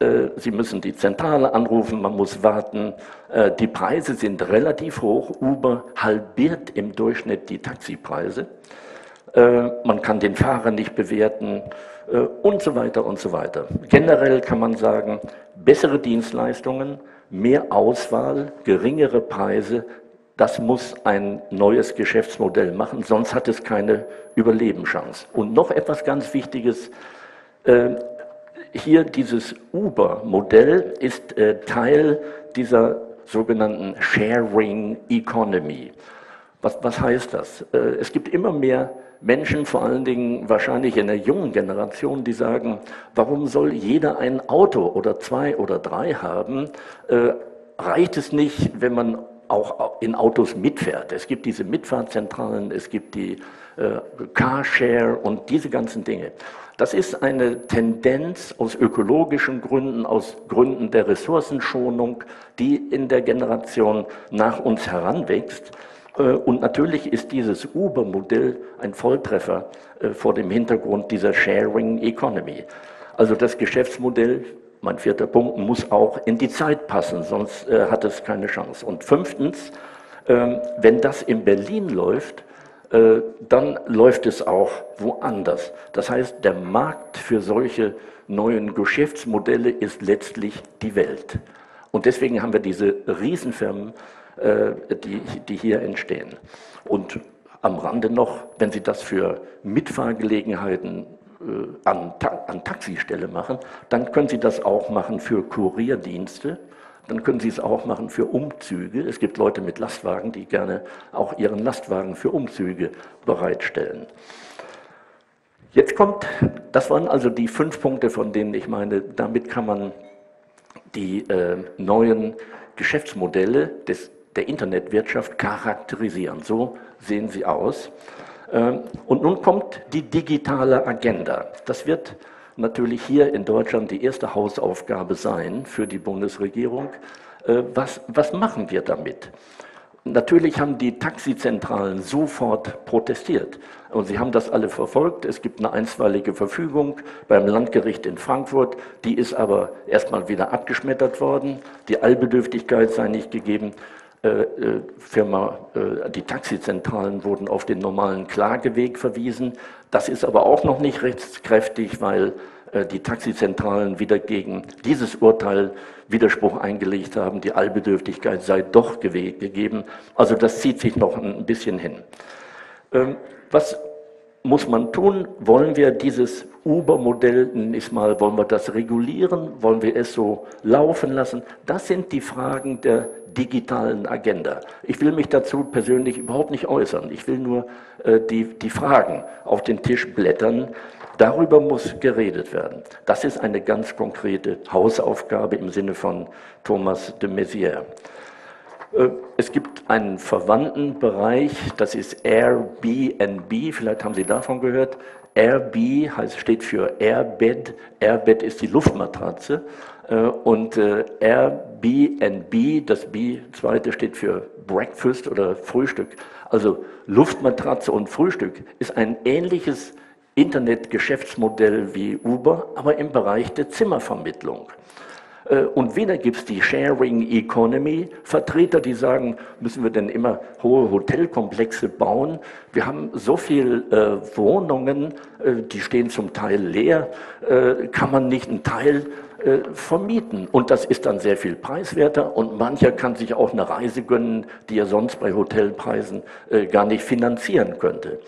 Äh, Sie müssen die Zentrale anrufen, man muss warten. Äh, die Preise sind relativ hoch. Uber halbiert im Durchschnitt die Taxipreise. Äh, man kann den Fahrer nicht bewerten und so weiter und so weiter. Generell kann man sagen, bessere Dienstleistungen, mehr Auswahl, geringere Preise, das muss ein neues Geschäftsmodell machen, sonst hat es keine Überlebenschance. Und noch etwas ganz Wichtiges, hier dieses Uber-Modell ist äh, Teil dieser sogenannten Sharing Economy. Was, was heißt das? Äh, es gibt immer mehr Menschen, vor allen Dingen wahrscheinlich in der jungen Generation, die sagen, warum soll jeder ein Auto oder zwei oder drei haben? Äh, reicht es nicht, wenn man auch in Autos mitfährt? Es gibt diese Mitfahrzentralen, es gibt die Carshare und diese ganzen Dinge. Das ist eine Tendenz aus ökologischen Gründen, aus Gründen der Ressourcenschonung, die in der Generation nach uns heranwächst. Äh, und natürlich ist dieses Uber-Modell ein Volltreffer äh, vor dem Hintergrund dieser Sharing Economy. Also das Geschäftsmodell, mein vierter Punkt, muss auch in die Zeit passen, sonst äh, hat es keine Chance. Und fünftens, ähm, wenn das in Berlin läuft, äh, dann läuft es auch woanders. Das heißt, der Markt für solche neuen Geschäftsmodelle ist letztlich die Welt. Und deswegen haben wir diese Riesenfirmen, äh, die, die hier entstehen. Und am Rande noch, wenn Sie das für Mitfahrgelegenheiten äh, an, an Taxistelle machen, dann können Sie das auch machen für Kurierdienste dann können Sie es auch machen für Umzüge. Es gibt Leute mit Lastwagen, die gerne auch ihren Lastwagen für Umzüge bereitstellen. Jetzt kommt, das waren also die fünf Punkte, von denen ich meine, damit kann man die äh, neuen Geschäftsmodelle des, der Internetwirtschaft charakterisieren. So sehen sie aus. Ähm, und nun kommt die digitale Agenda. Das wird natürlich hier in Deutschland die erste Hausaufgabe sein für die Bundesregierung. Äh, was, was machen wir damit? Natürlich haben die Taxizentralen sofort protestiert. Und sie haben das alle verfolgt. Es gibt eine einstweilige Verfügung beim Landgericht in Frankfurt. Die ist aber erstmal wieder abgeschmettert worden. Die Allbedürftigkeit sei nicht gegeben. Äh, äh, Firma, äh, die Taxizentralen wurden auf den normalen Klageweg verwiesen. Das ist aber auch noch nicht rechtskräftig, weil die Taxizentralen wieder gegen dieses Urteil Widerspruch eingelegt haben, die Allbedürftigkeit sei doch gegeben. Also das zieht sich noch ein bisschen hin. Ähm, was muss man tun? Wollen wir dieses Uber-Modell, ist mal, wollen wir das regulieren? Wollen wir es so laufen lassen? Das sind die Fragen der digitalen Agenda. Ich will mich dazu persönlich überhaupt nicht äußern. Ich will nur äh, die, die Fragen auf den Tisch blättern. Darüber muss geredet werden. Das ist eine ganz konkrete Hausaufgabe im Sinne von Thomas de Maizière. Äh, es gibt einen verwandten Bereich, das ist Airbnb, vielleicht haben Sie davon gehört. Airb heißt, steht für Airbed. Airbed ist die Luftmatratze. Äh, und äh, Airbnb, das B zweite steht für Breakfast oder Frühstück. Also Luftmatratze und Frühstück ist ein ähnliches Internetgeschäftsmodell wie Uber, aber im Bereich der Zimmervermittlung. Äh, und wieder gibt es die Sharing Economy Vertreter, die sagen, müssen wir denn immer hohe Hotelkomplexe bauen? Wir haben so viele äh, Wohnungen, äh, die stehen zum Teil leer. Äh, kann man nicht einen Teil äh, vermieten? Und das ist dann sehr viel preiswerter und mancher kann sich auch eine Reise gönnen, die er sonst bei Hotelpreisen äh, gar nicht finanzieren könnte.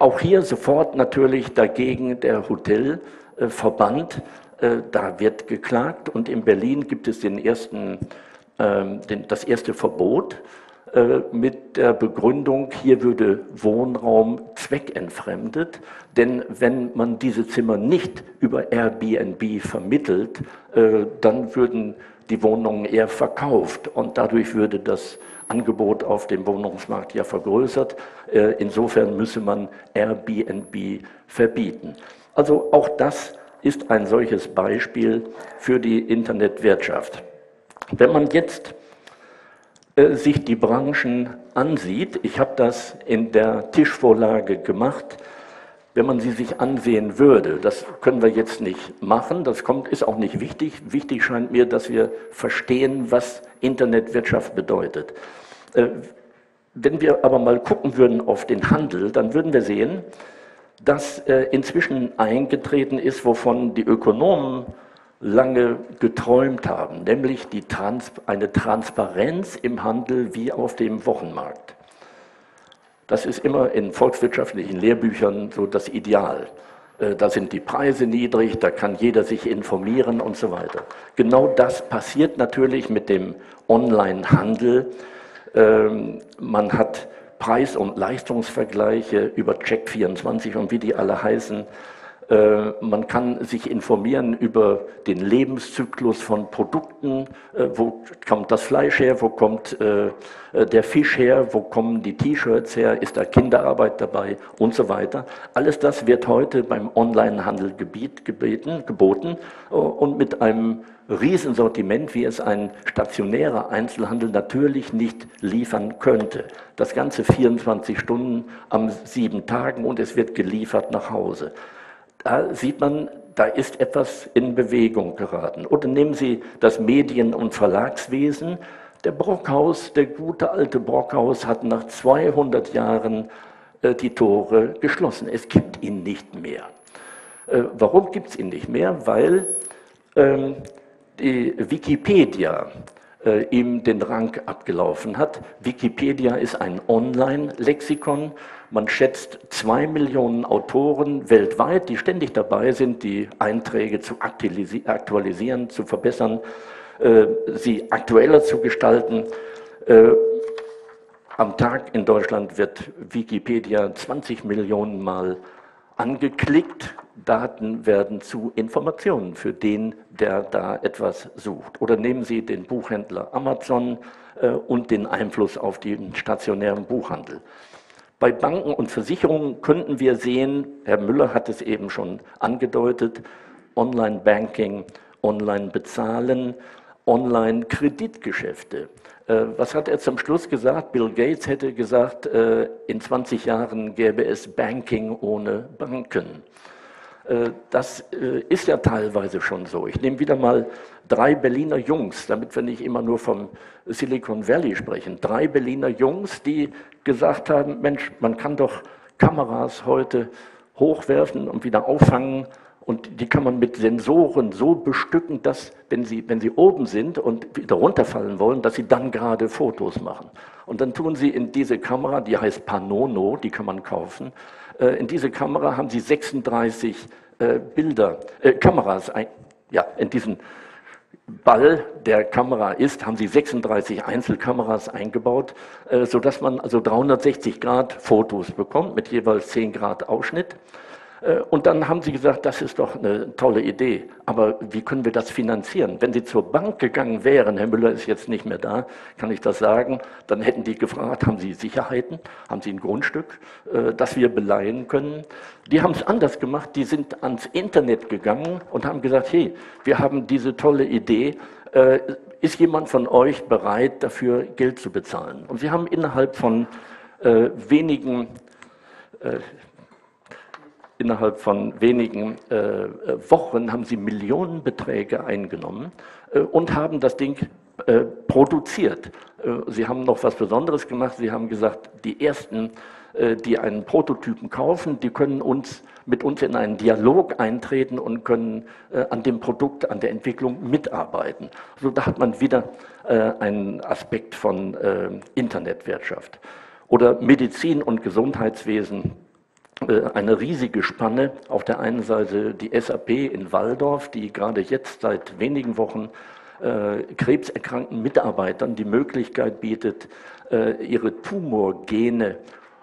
auch hier sofort natürlich dagegen der Hotelverband da wird geklagt und in Berlin gibt es den ersten, ähm, das erste Verbot äh, mit der Begründung, hier würde Wohnraum zweckentfremdet, denn wenn man diese Zimmer nicht über Airbnb vermittelt, äh, dann würden die Wohnungen eher verkauft und dadurch würde das Angebot auf dem Wohnungsmarkt ja vergrößert. Insofern müsse man Airbnb verbieten. Also auch das ist ein solches Beispiel für die Internetwirtschaft. Wenn man jetzt äh, sich die Branchen ansieht, ich habe das in der Tischvorlage gemacht, wenn man sie sich ansehen würde, das können wir jetzt nicht machen, das kommt, ist auch nicht wichtig. Wichtig scheint mir, dass wir verstehen, was Internetwirtschaft bedeutet. Äh, wenn wir aber mal gucken würden auf den Handel, dann würden wir sehen, das äh, inzwischen eingetreten ist, wovon die Ökonomen lange geträumt haben, nämlich Trans eine Transparenz im Handel wie auf dem Wochenmarkt. Das ist immer in volkswirtschaftlichen Lehrbüchern so das Ideal. Äh, da sind die Preise niedrig, da kann jeder sich informieren und so weiter. Genau das passiert natürlich mit dem Online-Handel. Ähm, man hat Preis- und Leistungsvergleiche über Check24 und wie die alle heißen. Äh, man kann sich informieren über den Lebenszyklus von Produkten. Äh, wo kommt das Fleisch her? Wo kommt äh, der Fisch her? Wo kommen die T-Shirts her? Ist da Kinderarbeit dabei? Und so weiter. Alles das wird heute beim Onlinehandel geboten und mit einem Riesensortiment, wie es ein stationärer Einzelhandel natürlich nicht liefern könnte. Das Ganze 24 Stunden am sieben Tagen und es wird geliefert nach Hause. Da sieht man, da ist etwas in Bewegung geraten. Oder nehmen Sie das Medien- und Verlagswesen. Der Brockhaus, der gute alte Brockhaus, hat nach 200 Jahren äh, die Tore geschlossen. Es gibt ihn nicht mehr. Äh, warum gibt es ihn nicht mehr? Weil ähm, die Wikipedia äh, ihm den Rang abgelaufen hat. Wikipedia ist ein Online-Lexikon. Man schätzt zwei Millionen Autoren weltweit, die ständig dabei sind, die Einträge zu aktualisieren, zu verbessern, äh, sie aktueller zu gestalten. Äh, am Tag in Deutschland wird Wikipedia 20 Millionen Mal angeklickt. Daten werden zu Informationen für den, der da etwas sucht. Oder nehmen Sie den Buchhändler Amazon äh, und den Einfluss auf den stationären Buchhandel. Bei Banken und Versicherungen könnten wir sehen, Herr Müller hat es eben schon angedeutet, Online-Banking, Online-Bezahlen, Online-Kreditgeschäfte. Äh, was hat er zum Schluss gesagt? Bill Gates hätte gesagt, äh, in 20 Jahren gäbe es Banking ohne Banken. Äh, das ist ja teilweise schon so. Ich nehme wieder mal drei Berliner Jungs, damit wir nicht immer nur vom Silicon Valley sprechen. Drei Berliner Jungs, die gesagt haben, Mensch, man kann doch Kameras heute hochwerfen und wieder auffangen und die kann man mit Sensoren so bestücken, dass, wenn sie, wenn sie oben sind und wieder runterfallen wollen, dass sie dann gerade Fotos machen. Und dann tun sie in diese Kamera, die heißt Panono, die kann man kaufen, äh, in diese Kamera haben sie 36 äh, Bilder, äh, Kameras, ein, ja, in diesen Ball der Kamera ist, haben sie 36 Einzelkameras eingebaut, äh, sodass man also 360 Grad Fotos bekommt mit jeweils 10 Grad Ausschnitt. Äh, und dann haben sie gesagt, das ist doch eine tolle Idee, aber wie können wir das finanzieren? Wenn Sie zur Bank gegangen wären, Herr Müller ist jetzt nicht mehr da, kann ich das sagen, dann hätten die gefragt, haben Sie Sicherheiten, haben Sie ein Grundstück, äh, das wir beleihen können? Die haben es anders gemacht, die sind ans Internet gegangen und haben gesagt, hey, wir haben diese tolle Idee, äh, ist jemand von euch bereit, dafür Geld zu bezahlen? Und sie haben innerhalb von wenigen Innerhalb von wenigen äh, Wochen haben sie Millionenbeträge eingenommen äh, und haben das Ding äh, produziert. Äh, sie haben noch was Besonderes gemacht. Sie haben gesagt, die Ersten, äh, die einen Prototypen kaufen, die können uns mit uns in einen Dialog eintreten und können äh, an dem Produkt, an der Entwicklung mitarbeiten. Also da hat man wieder einen Aspekt von Internetwirtschaft. Oder Medizin und Gesundheitswesen eine riesige Spanne. Auf der einen Seite die SAP in Waldorf, die gerade jetzt seit wenigen Wochen äh, krebserkrankten Mitarbeitern die Möglichkeit bietet, äh, ihre Tumorgene,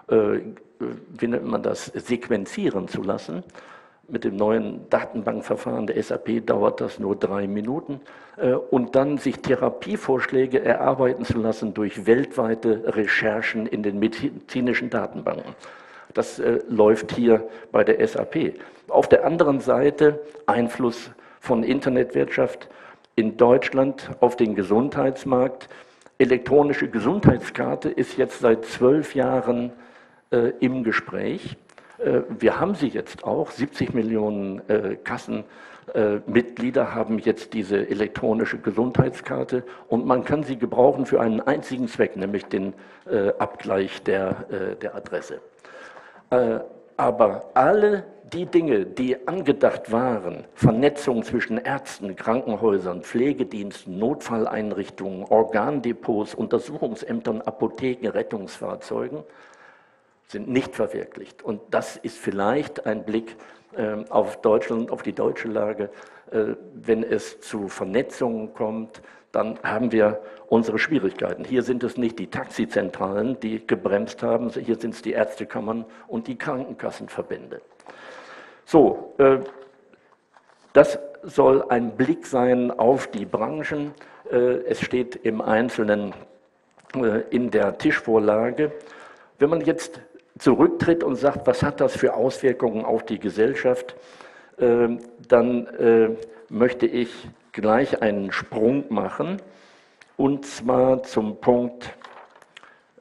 äh, wie nennt man das, sequenzieren zu lassen. Mit dem neuen Datenbankverfahren der SAP dauert das nur drei Minuten. Äh, und dann sich Therapievorschläge erarbeiten zu lassen durch weltweite Recherchen in den medizinischen Datenbanken. Das äh, läuft hier bei der SAP. Auf der anderen Seite Einfluss von Internetwirtschaft in Deutschland auf den Gesundheitsmarkt. Elektronische Gesundheitskarte ist jetzt seit zwölf Jahren äh, im Gespräch. Äh, wir haben sie jetzt auch. 70 Millionen äh, Kassenmitglieder äh, haben jetzt diese elektronische Gesundheitskarte und man kann sie gebrauchen für einen einzigen Zweck, nämlich den äh, Abgleich der, der Adresse. Äh, aber alle die Dinge, die angedacht waren, Vernetzung zwischen Ärzten, Krankenhäusern, Pflegediensten, Notfalleinrichtungen, Organdepots, Untersuchungsämtern, Apotheken, Rettungsfahrzeugen, sind nicht verwirklicht. Und das ist vielleicht ein Blick äh, auf Deutschland, auf die deutsche Lage, äh, wenn es zu Vernetzungen kommt, dann haben wir unsere Schwierigkeiten. Hier sind es nicht die Taxizentralen, die gebremst haben, hier sind es die Ärztekammern und die Krankenkassenverbände. So, äh, das soll ein Blick sein auf die Branchen. Äh, es steht im Einzelnen äh, in der Tischvorlage. Wenn man jetzt zurücktritt und sagt, was hat das für Auswirkungen auf die Gesellschaft, dann möchte ich gleich einen Sprung machen und zwar zum Punkt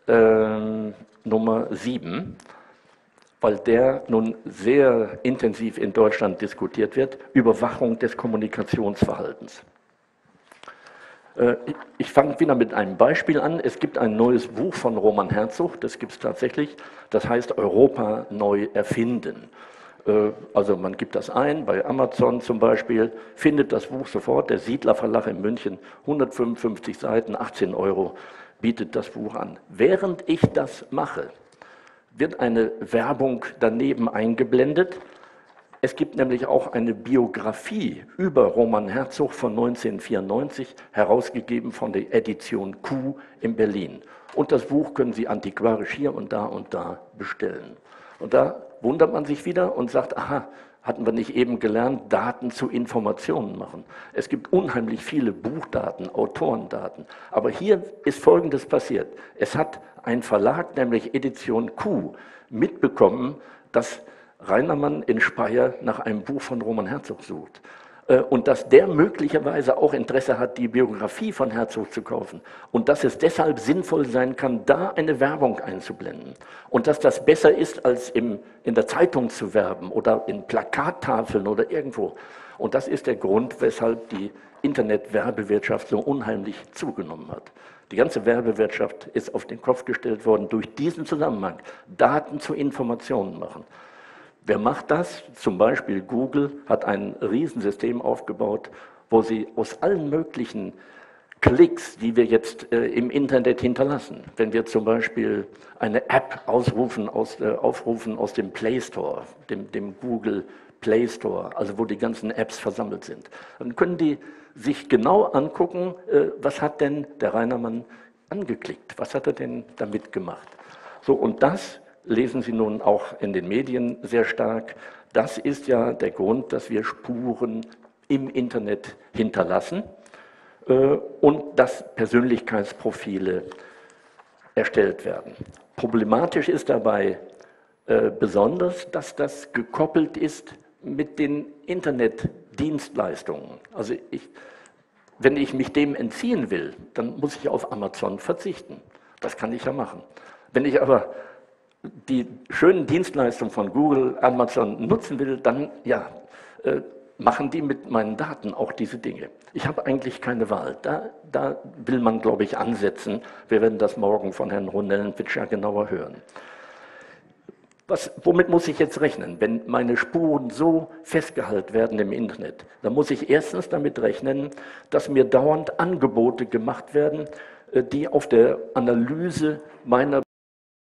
äh, Nummer 7, weil der nun sehr intensiv in Deutschland diskutiert wird, Überwachung des Kommunikationsverhaltens. Äh, ich fange wieder mit einem Beispiel an. Es gibt ein neues Buch von Roman Herzog, das gibt es tatsächlich, das heißt Europa neu erfinden. Äh, also man gibt das ein, bei Amazon zum Beispiel, findet das Buch sofort, der Siedler Verlag in München, 155 Seiten, 18 Euro, bietet das Buch an. Während ich das mache, wird eine Werbung daneben eingeblendet. Es gibt nämlich auch eine Biografie über Roman Herzog von 1994, herausgegeben von der Edition Q in Berlin. Und das Buch können Sie antiquarisch hier und da und da bestellen. Und da wundert man sich wieder und sagt, aha, hatten wir nicht eben gelernt, Daten zu Informationen machen. Es gibt unheimlich viele Buchdaten, Autorendaten. Aber hier ist Folgendes passiert. Es hat ein Verlag, nämlich Edition Q, mitbekommen, dass Reinermann in Speyer nach einem Buch von Roman Herzog sucht. Äh, und dass der möglicherweise auch Interesse hat, die Biografie von Herzog zu kaufen und dass es deshalb sinnvoll sein kann, da eine Werbung einzublenden und dass das besser ist, als im, in der Zeitung zu werben oder in Plakattafeln oder irgendwo. Und das ist der Grund, weshalb die Internetwerbewirtschaft so unheimlich zugenommen hat. Die ganze Werbewirtschaft ist auf den Kopf gestellt worden durch diesen Zusammenhang. Daten zu Informationen machen. Wer macht das? Zum Beispiel Google hat ein Riesensystem aufgebaut, wo sie aus allen möglichen Klicks, die wir jetzt äh, im Internet hinterlassen, wenn wir zum Beispiel eine App ausrufen aus, äh, aufrufen aus dem Play Store, dem, dem Google Play Store, also wo die ganzen Apps versammelt sind, dann können die sich genau angucken, äh, was hat denn der Reinermann angeklickt, was hat er denn damit gemacht. So, und das lesen Sie nun auch in den Medien sehr stark. Das ist ja der Grund, dass wir Spuren im Internet hinterlassen äh, und dass Persönlichkeitsprofile erstellt werden. Problematisch ist dabei äh, besonders, dass das gekoppelt ist mit den Internetdienstleistungen. Also ich, wenn ich mich dem entziehen will, dann muss ich auf Amazon verzichten. Das kann ich ja machen. Wenn ich aber die schönen Dienstleistungen von Google, Amazon nutzen will, dann ja, äh, machen die mit meinen Daten auch diese Dinge. Ich habe eigentlich keine Wahl. Da, da will man, glaube ich, ansetzen. Wir werden das morgen von Herrn Ronellenwitscher genauer hören. Was, womit muss ich jetzt rechnen? Wenn meine Spuren so festgehalten werden im Internet, dann muss ich erstens damit rechnen, dass mir dauernd Angebote gemacht werden, äh, die auf der Analyse meiner